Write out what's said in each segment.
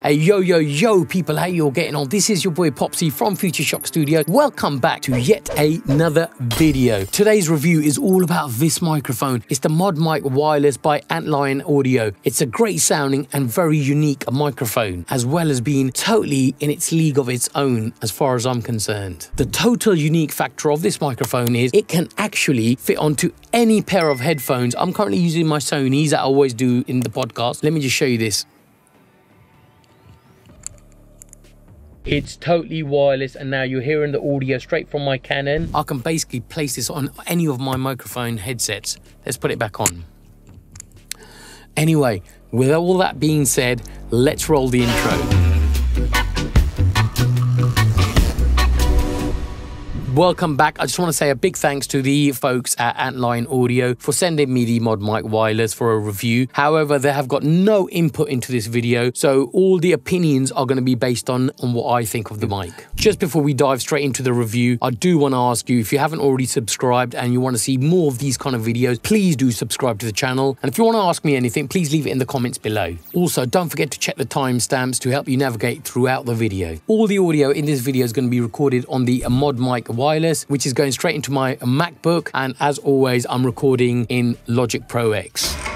Hey, yo, yo, yo, people, how you all getting on? This is your boy Popsy from Future Shock Studio. Welcome back to yet another video. Today's review is all about this microphone. It's the Mod Mic Wireless by Antlion Audio. It's a great sounding and very unique microphone, as well as being totally in its league of its own, as far as I'm concerned. The total unique factor of this microphone is it can actually fit onto any pair of headphones. I'm currently using my Sony's that I always do in the podcast. Let me just show you this. It's totally wireless and now you're hearing the audio straight from my Canon. I can basically place this on any of my microphone headsets. Let's put it back on. Anyway, with all that being said, let's roll the intro. Welcome back. I just want to say a big thanks to the folks at Antlion Audio for sending me the Mod Mic Wireless for a review. However, they have got no input into this video, so all the opinions are going to be based on, on what I think of the mic. Just before we dive straight into the review, I do want to ask you if you haven't already subscribed and you want to see more of these kind of videos, please do subscribe to the channel. And if you want to ask me anything, please leave it in the comments below. Also, don't forget to check the timestamps to help you navigate throughout the video. All the audio in this video is going to be recorded on the Mod Mic Wireless wireless, which is going straight into my MacBook. And as always, I'm recording in Logic Pro X.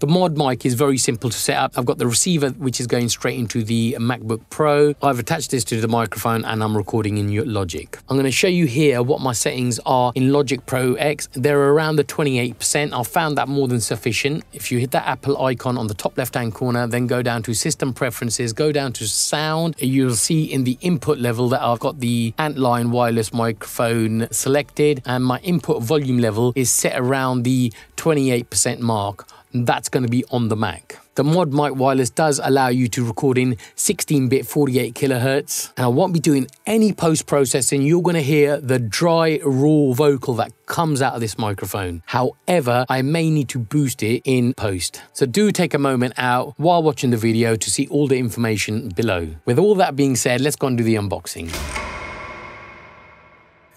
The mod mic is very simple to set up. I've got the receiver, which is going straight into the MacBook Pro. I've attached this to the microphone and I'm recording in Logic. I'm going to show you here what my settings are in Logic Pro X. They're around the 28%. I've found that more than sufficient. If you hit that Apple icon on the top left-hand corner, then go down to System Preferences, go down to Sound, you'll see in the input level that I've got the Antlion wireless microphone selected and my input volume level is set around the 28% mark and that's going to be on the Mac. The Mod Mic Wireless does allow you to record in 16-bit 48 kilohertz, and I won't be doing any post-processing. You're going to hear the dry, raw vocal that comes out of this microphone. However, I may need to boost it in post. So do take a moment out while watching the video to see all the information below. With all that being said, let's go and do the unboxing.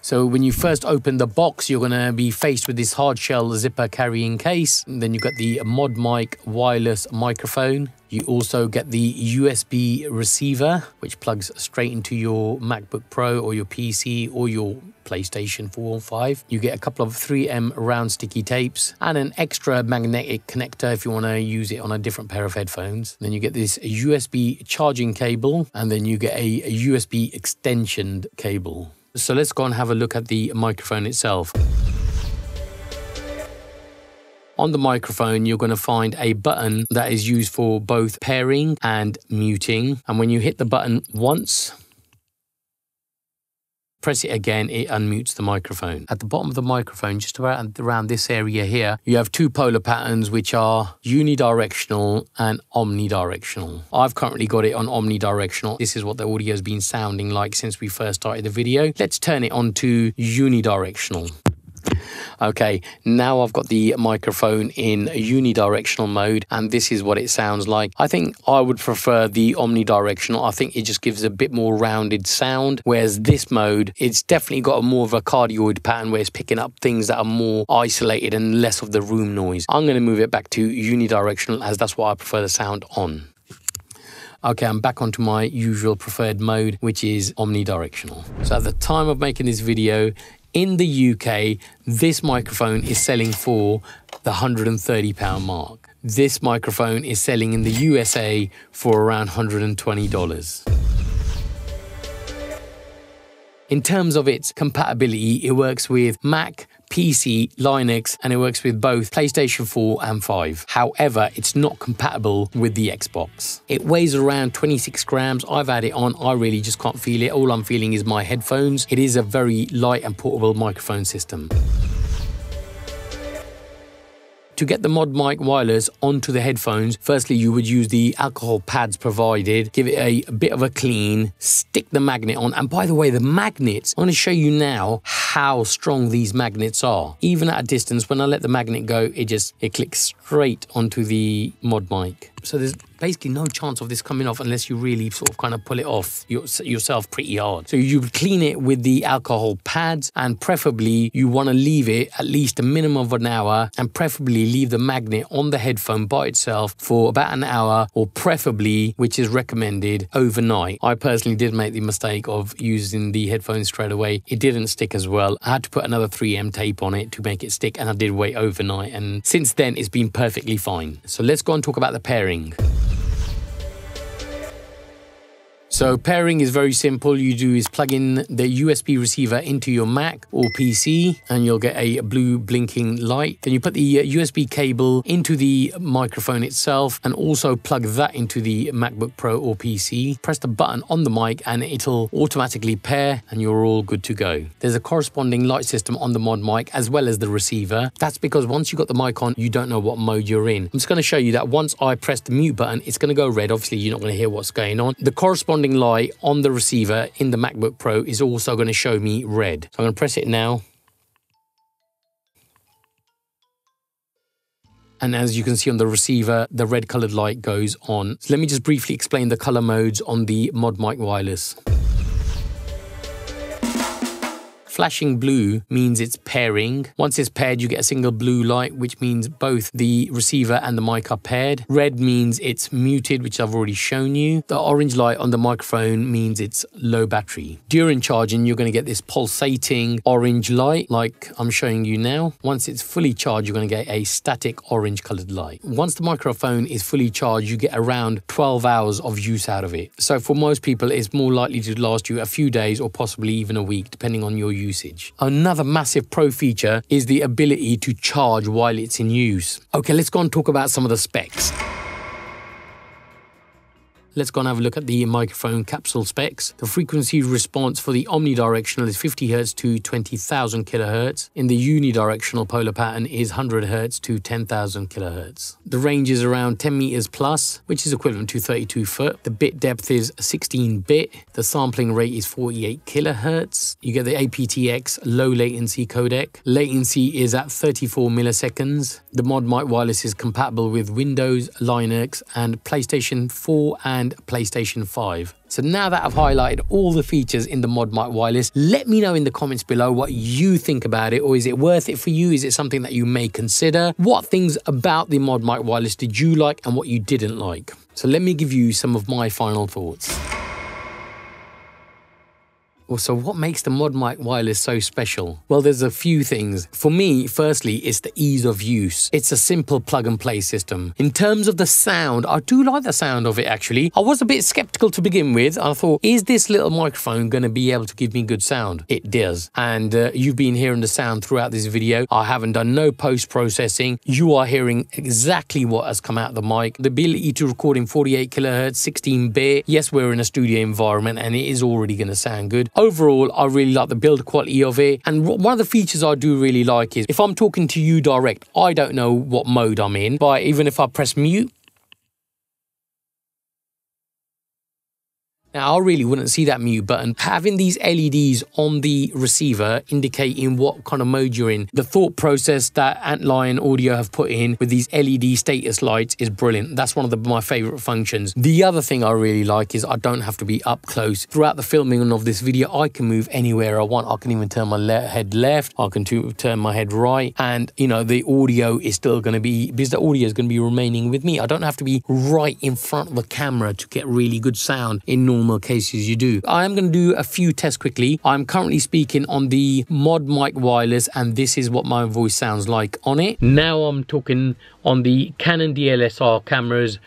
So when you first open the box, you're going to be faced with this hard shell zipper carrying case. And then you've got the Mod Mic wireless microphone. You also get the USB receiver, which plugs straight into your MacBook Pro or your PC or your PlayStation 4 or 5. You get a couple of 3M round sticky tapes and an extra magnetic connector if you want to use it on a different pair of headphones. Then you get this USB charging cable and then you get a USB extension cable. So let's go and have a look at the microphone itself. On the microphone, you're going to find a button that is used for both pairing and muting. And when you hit the button once, press it again, it unmutes the microphone. At the bottom of the microphone, just about around this area here, you have two polar patterns which are unidirectional and omnidirectional. I've currently got it on omnidirectional. This is what the audio has been sounding like since we first started the video. Let's turn it on to unidirectional. Okay, now I've got the microphone in unidirectional mode and this is what it sounds like. I think I would prefer the omnidirectional. I think it just gives a bit more rounded sound, whereas this mode, it's definitely got a more of a cardioid pattern where it's picking up things that are more isolated and less of the room noise. I'm going to move it back to unidirectional as that's what I prefer the sound on. Okay, I'm back onto my usual preferred mode, which is omnidirectional. So at the time of making this video, in the UK, this microphone is selling for the £130 mark. This microphone is selling in the USA for around $120. In terms of its compatibility, it works with Mac, PC, Linux, and it works with both PlayStation 4 and 5. However, it's not compatible with the Xbox. It weighs around 26 grams. I've had it on. I really just can't feel it. All I'm feeling is my headphones. It is a very light and portable microphone system. To get the Mod Mic wireless onto the headphones, firstly you would use the alcohol pads provided, give it a, a, bit of a clean, stick the magnet on. And by the way, the magnets, I'm going to show you now how strong these magnets are. Even at a distance, when I let the magnet go, it just, it clicks straight onto the Mod Mic. So there's basically no chance of this coming off unless you really sort of kind of pull it off yourself pretty hard. So you clean it with the alcohol pads and preferably you want to leave it at least a minimum of an hour and preferably leave the magnet on the headphone by itself for about an hour or preferably, which is recommended, overnight. I personally did make the mistake of using the headphones straight away. It didn't stick as well. I had to put another 3M tape on it to make it stick and I did wait overnight and since then it's been perfectly fine. So let's go and talk about the pairing. Spring. So pairing is very simple. You do is plug in the USB receiver into your Mac or PC and you'll get a blue blinking light. Then you put the USB uh, cable into the microphone itself and also plug that into the MacBook Pro or PC. Press the button on the mic and it'll automatically pair and you're all good to go. There's a corresponding light system on the mod mic as well as the receiver. That's because once you've got the mic on, you don't know what mode you're in. I'm just going to show you that once I press the mute button, it's going to go red. Obviously, you're not going to hear what's going on. The corresponding light on the receiver in the MacBook Pro is also going to show me red. So I'm going to press it now. And as you can see on the receiver, the red colored light goes on. So let me just briefly explain the color modes on the Mod Mic Wireless. Flashing blue means it's pairing. Once it's paired, you get a single blue light, which means both the receiver and the mic are paired. Red means it's muted, which I've already shown you. The orange light on the microphone means it's low battery. During charging, you're going to get this pulsating orange light, like I'm showing you now. Once it's fully charged, you're going to get a static orange colored light. Once the microphone is fully charged, you get around 12 hours of use out of it. So for most people, it's more likely to last you a few days or possibly even a week, depending on your use usage. Another massive pro feature is the ability to charge while it's in use. Okay, let's go and talk about some of the specs. Let's go and have a look at the microphone capsule specs. The frequency response for the omnidirectional is 50 Hz to 20,000 kHz. In the unidirectional polar pattern is 100 Hz to 10,000 kHz. The range is around 10 meters plus, which is equivalent to 32 foot. The bit depth is 16 bit. The sampling rate is 48 kHz. You get the aptX low latency codec. Latency is at 34 milliseconds. The Mod Mic Wireless is compatible with Windows, Linux, and PlayStation 4 and and PlayStation 5. So now that I've highlighted all the features in the Mod Mic Wireless, let me know in the comments below what you think about it or is it worth it for you? Is it something that you may consider? What things about the Mod Mic Wireless did you like and what you didn't like? So let me give you some of my final thoughts. Well, so what makes the Mod Mic Wireless so special? Well, there's a few things. For me, firstly, it's the ease of use. It's a simple plug and play system. In terms of the sound, I do like the sound of it actually. I was a bit skeptical to begin with. I thought, is this little microphone going to be able to give me good sound? It does. And uh, you've been hearing the sound throughout this video. I haven't done no post processing. You are hearing exactly what has come out of the mic. The ability to record in 48 kilohertz, 16 bit. Yes, we're in a studio environment and it is already going to sound good overall, I really like the build quality of it. And one of the features I do really like is if I'm talking to you direct, I don't know what mode I'm in, but even if I press mute, Now, I really wouldn't see that mute button. Having these LEDs on the receiver indicating what kind of mode you're in, the thought process that Antlion Audio have put in with these LED status lights is brilliant. That's one of the, my favorite functions. The other thing I really like is I don't have to be up close. Throughout the filming of this video, I can move anywhere I want. I can even turn my le head left. I can turn my head right. And, you know, the audio is still going to be, because the audio is going to be remaining with me. I don't have to be right in front of the camera to get really good sound in normal normal cases you do. I am going to do a few tests quickly. I'm currently speaking on the Mod Mic Wireless and this is what my voice sounds like on it. Now I'm talking on the Canon DSLR cameras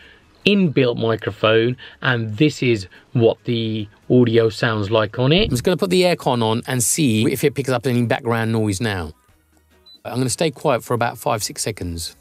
inbuilt microphone and this is what the audio sounds like on it. I'm just going to put the aircon on and see if it picks up any background noise now. I'm going to stay quiet for about five, six seconds.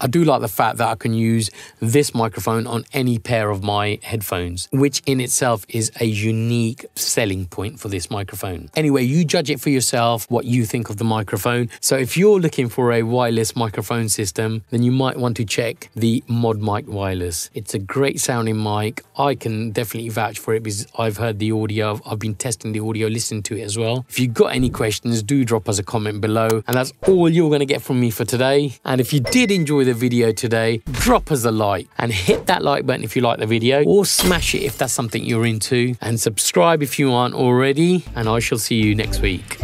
I do like the fact that I can use this microphone on any pair of my headphones, which in itself is a unique selling point for this microphone. Anyway, you judge it for yourself what you think of the microphone. So if you're looking for a wireless microphone system, then you might want to check the Mod Mic Wireless. It's a great sounding mic. I can definitely vouch for it because I've heard the audio, I've been testing the audio, listened to it as well. If you've got any questions, do drop us a comment below. And that's all you're going to get from me for today. And if you did the video today, drop us a like and hit that like button if you like the video or smash it if that's something you're into and subscribe if you aren't already. And I shall see you next week.